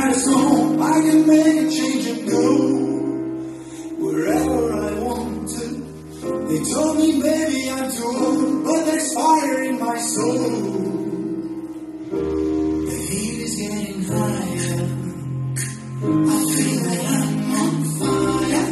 my soul. I can make a change and go wherever I want to. They told me maybe I'm too old, but there's fire in my soul. The heat is getting higher. I feel that I'm on fire.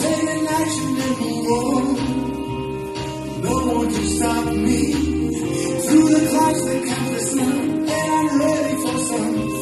action and on. No one can stop me. Through the clouds that come the sun, and I'm ready for some.